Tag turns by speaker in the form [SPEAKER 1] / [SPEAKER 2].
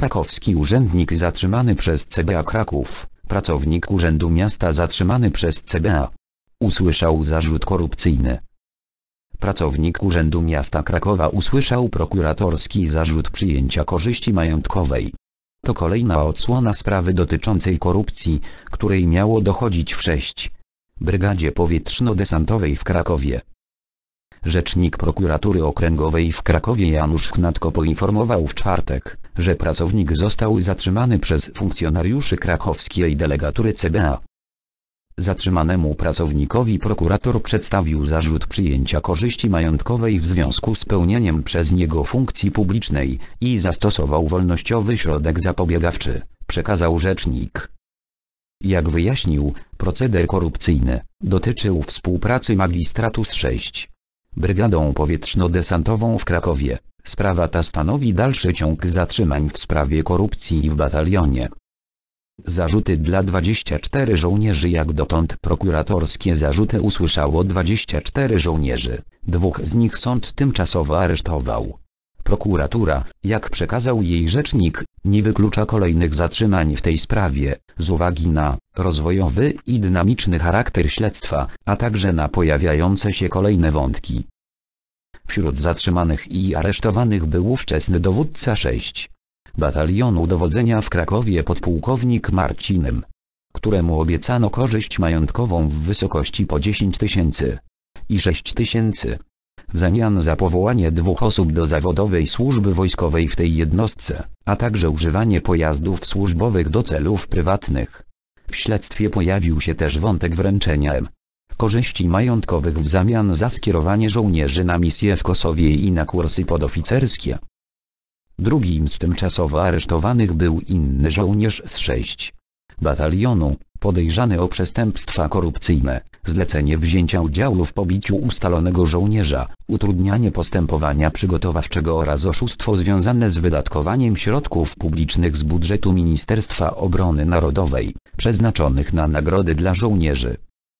[SPEAKER 1] krakowski urzędnik zatrzymany przez CBA Kraków, pracownik Urzędu Miasta zatrzymany przez CBA. Usłyszał zarzut korupcyjny. Pracownik Urzędu Miasta Krakowa usłyszał prokuratorski zarzut przyjęcia korzyści majątkowej. To kolejna odsłona sprawy dotyczącej korupcji, której miało dochodzić w 6. Brygadzie Powietrzno-Desantowej w Krakowie. Rzecznik prokuratury okręgowej w Krakowie Janusz Chnatko poinformował w czwartek, że pracownik został zatrzymany przez funkcjonariuszy krakowskiej delegatury CBA. Zatrzymanemu pracownikowi prokurator przedstawił zarzut przyjęcia korzyści majątkowej w związku z pełnieniem przez niego funkcji publicznej i zastosował wolnościowy środek zapobiegawczy, przekazał rzecznik. Jak wyjaśnił, proceder korupcyjny dotyczył współpracy magistratu z 6. Brygadą Powietrzno-Desantową w Krakowie. Sprawa ta stanowi dalszy ciąg zatrzymań w sprawie korupcji w batalionie. Zarzuty dla 24 żołnierzy Jak dotąd prokuratorskie zarzuty usłyszało 24 żołnierzy, dwóch z nich sąd tymczasowo aresztował. Prokuratura, jak przekazał jej rzecznik, nie wyklucza kolejnych zatrzymań w tej sprawie, z uwagi na rozwojowy i dynamiczny charakter śledztwa, a także na pojawiające się kolejne wątki. Wśród zatrzymanych i aresztowanych był ówczesny dowódca 6 batalionu dowodzenia w Krakowie podpułkownik Marcinem, któremu obiecano korzyść majątkową w wysokości po 10 tysięcy i 6 tysięcy w zamian za powołanie dwóch osób do zawodowej służby wojskowej w tej jednostce, a także używanie pojazdów służbowych do celów prywatnych. W śledztwie pojawił się też wątek wręczenia M. korzyści majątkowych w zamian za skierowanie żołnierzy na misje w Kosowie i na kursy podoficerskie. Drugim z tymczasowo aresztowanych był inny żołnierz z 6 batalionu, podejrzany o przestępstwa korupcyjne, zlecenie wzięcia udziału w pobiciu ustalonego żołnierza, utrudnianie postępowania przygotowawczego oraz oszustwo związane z wydatkowaniem środków publicznych z budżetu Ministerstwa Obrony Narodowej, przeznaczonych na nagrody dla żołnierzy.